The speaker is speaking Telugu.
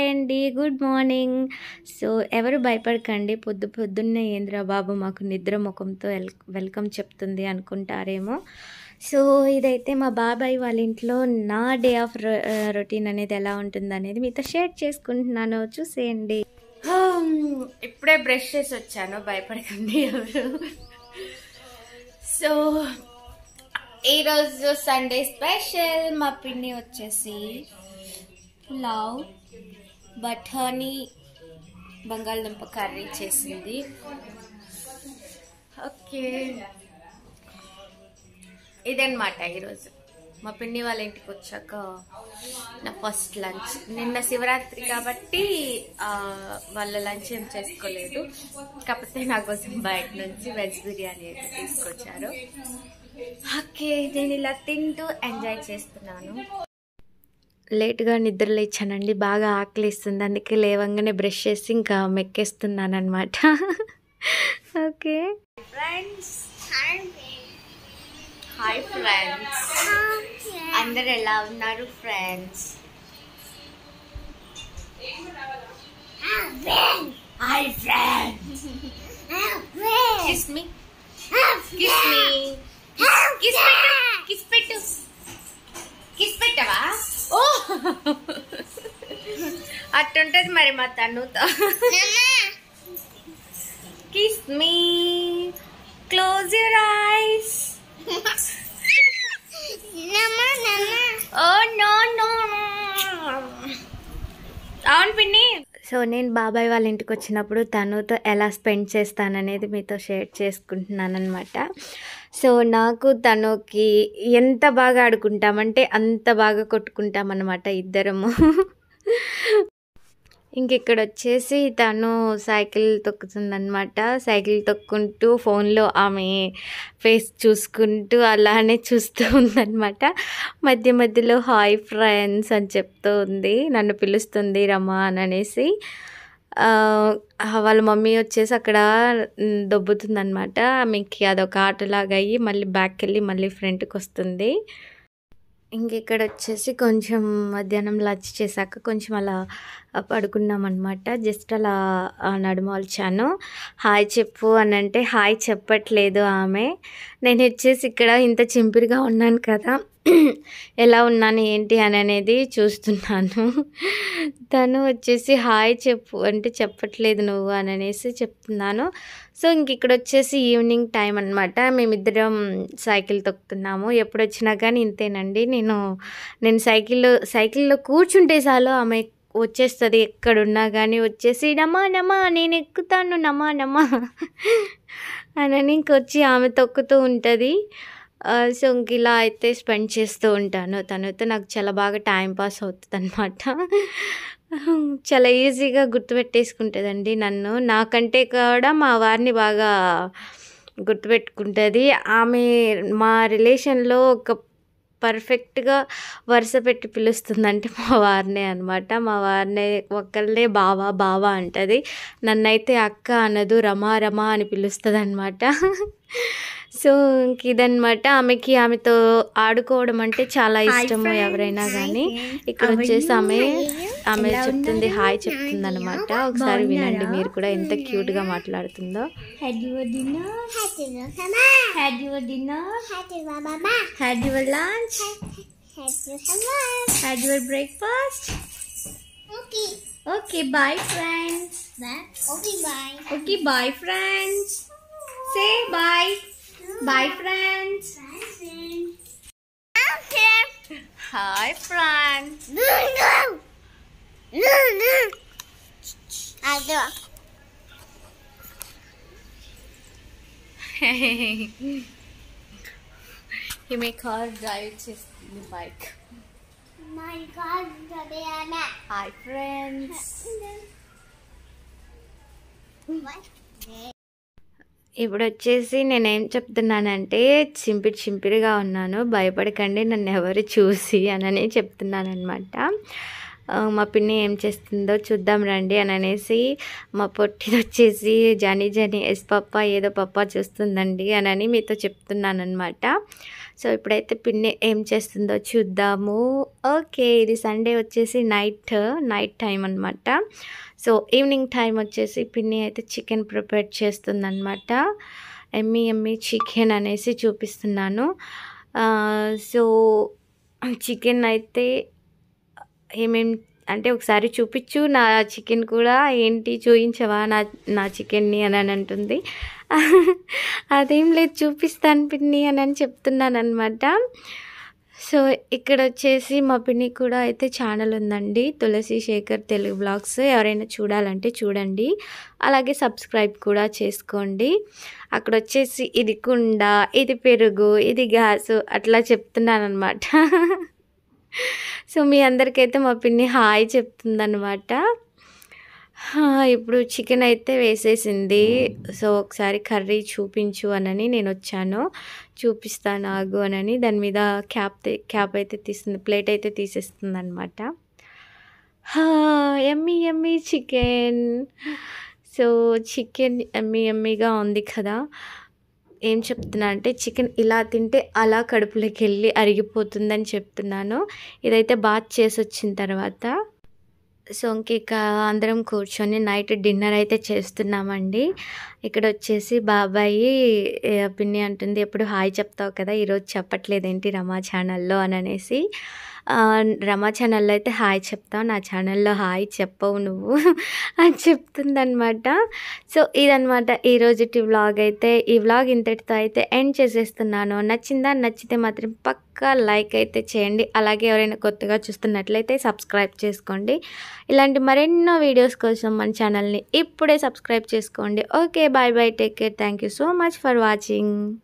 హాయ్ అండి. గుడ్ మార్నింగ్ సో ఎవరు భయపడకండి. పొద్దు పొద్దున్నే ఏంద్రా బాబు మాకు నిద్ర ముఖంతో వెల్ వెల్కమ్ చెప్తుంది అనుకుంటారేమో. సో ఇదైతే మా బాబాయ్ వాళ్ళ ఇంట్లో నా డే ఆఫ్ రొటీన్ అనేది ఎలా ఉంటుంది అనేది మీతో షేర్ చేసుకుంటున్నాను. చూసేయండి. ఇప్పుడే బ్రష్ చేసి వచ్చాను. భయపడకండి ఎవరు. సో ఈరోజు సండే స్పెషల్ మా పిన్ని వచ్చేసి పులావ్ బఠానీ బంగాళదుంప కర్రీ చేసింది. ఓకే. ఇదన్నమాట ఈరోజు. మా పిన్ని వాళ్ళ ఇంటికి వచ్చాక నా ఫస్ట్ లంచ్. నిన్న శివరాత్రి కాబట్టి వాళ్ళ లంచ్ ఏం చేసుకోలేదు. కాకపోతే నా కోసం బయట నుంచి వెజ్ బిర్యానీ అయితే తీసుకొచ్చారు. ఓకే నేను ఇలా తింటూ ఎంజాయ్ చేస్తున్నాను. లేట్గా నిద్ర లేచానండి. బాగా ఆకలిస్తుంది. అందుకే లేవంగానే బ్రష్ చేసి ఇంకా మెక్కేస్తున్నాను అనమాట ఓకే ఫ్రెండ్స్ హాయ్ ఫ్రెండ్స్ అందరు ఎలా ఉన్నారు friends hi friends kiss me kiss me kiss పెట్టు. కిస్ పెట్టు. కిస్ పెట్టవా? ఓ అట్టుంటది మరి మా తనుతో kiss me close your eyes oh no no అవును పిన్ని సో నేను బాబాయ్ వాళ్ళ ఇంటికి వచ్చినప్పుడు తనుతో ఎలా స్పెండ్ చేస్తాననేది మీతో షేర్ చేసుకుంటున్నాను అనమాట సో నాకు తనుకి ఎంత బాగా ఆడుకుంటామంటే అంత బాగా కొట్టుకుంటామన్నమాట ఇద్దరము. ఇక్కడ వచ్చేసి తను సైకిల్ తొక్కుతుందనమాట. సైకిల్ తొక్కుంటూ ఫోన్లో ఆమె ఫేస్ చూసుకుంటూ అలానే చూస్తూ ఉందన్నమాట మధ్య మధ్యలో హాయ్ ఫ్రెండ్స్ అని చెప్తూ ఉంది. నన్ను పిలుస్తుంది రమా అని అనేసి వాళ్ళ మమ్మీ వచ్చేసి అక్కడ దొబ్బుతుందనమాట. ఆమెకి అదొక ఆటలాగా అయ్యి మళ్ళీ బ్యాక్కి వెళ్ళి మళ్ళీ ఫ్రంట్కి వస్తుంది ఇంకెక్కడ వచ్చేసి కొంచెం మధ్యాహ్నం లంచ్ చేశాక కొంచెం అలా పడుకున్నాం అనమాట జస్ట్ అలా నడుమల్చాను. హాయ్ చెప్పు అని అంటే హాయ్ చెప్పట్లేదు ఆమె. నేను వచ్చేసి ఇక్కడ ఇంత చింపిరిగా ఉన్నాను కదా. ఎలా ఉన్నాను ఏంటి అని అనేది చూస్తున్నాను. తను వచ్చేసి హాయ్ చెప్పు అంటే చెప్పట్లేదు నువ్వు అని అనేసి చెప్తున్నాను. సో ఇంక ఇక్కడ వచ్చేసి ఈవినింగ్ టైం అనమాట మేమిద్దరం సైకిల్ తొక్కుతున్నాము. ఎప్పుడు వచ్చినా కానీ ఇంతేనండి. నేను నేను సైకిల్లో సైకిల్లో కూర్చుంటే చాలు ఆమె వచ్చేస్తుంది ఎక్కడున్నా కానీ వచ్చేసి నమా నమా నేను ఎక్కుతాను నమా నమా అని ఇంకొచ్చి ఆమె తొక్కుతూ ఉంటుంది. సో ఇంక ఇలా అయితే స్పెండ్ చేస్తూ ఉంటాను. తనతో నాకు చాలా బాగా టైం పాస్ అవుతుంది అనమాట చాలా ఈజీగా గుర్తుపెట్టేసుకుంటుందండి నన్ను. నాకంటే కూడా మా వారిని బాగా గుర్తుపెట్టుకుంటుంది. ఆమె మా రిలేషన్లో ఒక పర్ఫెక్ట్గా వరుస పెట్టి పిలుస్తుందంటే మా వారినే అనమాట మా వారినే ఒక్కళ్ళే బావా బావా అంటుంది. నన్నైతే అక్క అనదు రమా రమా అని పిలుస్తుంది అనమాట సో ఇంక ఇదనమాట ఆమెకి ఆమెతో ఆడుకోవడం అంటే చాలా ఇష్టము ఎవరైనా కానీ ఇక్కడ వచ్చేసి ఆమె ఆమె చెప్తుంది హాయ్ చెప్తుంది అనమాట ఒకసారి వినండి మీరు కూడా ఎంత క్యూట్గా మాట్లాడుతుందో. Dinner? Had your dinner? Had your lunch? Had your breakfast? Bye friends. Bye friends. Okay. Hi friends. No, no. No, no. I do. he may cause drives his bike. My God, Diana. Hi friends. What? ఇప్పుడు వచ్చేసి నేనేం చెప్తున్నానంటే చింపిరి చింపిడిగా ఉన్నాను. భయపడకండి నన్ను ఎవరు చూసి అనని చెప్తున్నానమాట మా పిన్ని ఏం చేస్తుందో చూద్దాం రండి అని అనేసి మా పొట్టిది వచ్చేసి జని జని ఎస్ పప్ప ఏదో పప్ప చూస్తుందండి అని మీతో చెప్తున్నానమాట సో ఇప్పుడైతే పిన్ని ఏం చేస్తుందో చూద్దాము. ఓకే ఇది సండే వచ్చేసి నైట్ నైట్ టైం అనమాట సో ఈవినింగ్ టైం వచ్చేసి పిన్ని అయితే చికెన్ ప్రిపేర్ చేస్తుందన్నమాట. ఎమ్మి ఎమ్మి చికెన్ అనేసి చూపిస్తున్నాను. సో చికెన్ అయితే ఏమేం అంటే ఒకసారి చూపించు నా చికెన్ కూడా ఏంటి చూపించవా నా నా చికెన్ని అని అని అంటుంది. అదేం లేదు చూపిస్తాను పిన్ని అని అని చెప్తున్నాను అనమాట సో ఇక్కడ వచ్చేసి మా పిన్ని కూడా అయితే ఛానల్ ఉందండి. తులసి శేఖర్ తెలుగు బ్లాగ్స్. ఎవరైనా చూడాలంటే చూడండి. అలాగే సబ్స్క్రైబ్ కూడా చేసుకోండి. అక్కడ వచ్చేసి ఇది కుండ ఇది పెరుగు ఇది గ్యాస్ అట్లా చెప్తున్నాను అనమాట సో మీ అందరికైతే మా పిన్ని హాయ్ చెప్తుందనమాట ఇప్పుడు చికెన్ అయితే వేసేసింది. సో ఒకసారి కర్రీ చూపించు అనని నేను వచ్చాను చూపిస్తాను ఆగు అనని. దాని మీద క్యాప్ క్యాప్ అయితే తీస్తుంది ప్లేట్ అయితే తీసేస్తుంది అనమాట yummy yummy chicken. So chicken yummy ఎమ్మీగా ఉంది కదా. ఏం చెప్తున్నా అంటే చికెన్ ఇలా తింటే అలా కడుపులోకి వెళ్ళి అరిగిపోతుందని చెప్తున్నాను. ఇదైతే బాత్ చేసి వచ్చిన తర్వాత. సో ఇంక అందరం కూర్చొని నైట్ డిన్నర్ అయితే చేస్తున్నామండి. ఇక్కడ వచ్చేసి బాబాయి పిన్ని అంటుంది ఎప్పుడు హాయ్ చెప్తావు కదా ఈరోజు చెప్పట్లేదేంటి రమా ఛానల్లో? అని అనేసి రమా ఛానల్లో అయితే హాయ్ చెప్తావు నా ఛానల్లో హాయ్ చెప్పవు నువ్వు అని చెప్తుందనమాట సో ఇదనమాట ఈరోజుటి వ్లాగ్ అయితే. ఈ వ్లాగ్ ఇంతటితో అయితే ఎండ్ చేసేస్తున్నాను. నచ్చిందా? నచ్చితే మాత్రం పక్క లైక్ అయితే చేయండి. అలాగే ఎవరైనా కొత్తగా చూస్తున్నట్లయితే సబ్స్క్రైబ్ చేసుకోండి. ఇలాంటి మరెన్నో వీడియోస్ కోసం మన ఛానల్ని ఇప్పుడే సబ్స్క్రైబ్ చేసుకోండి. Okay bye bye take care thank you so much for watching.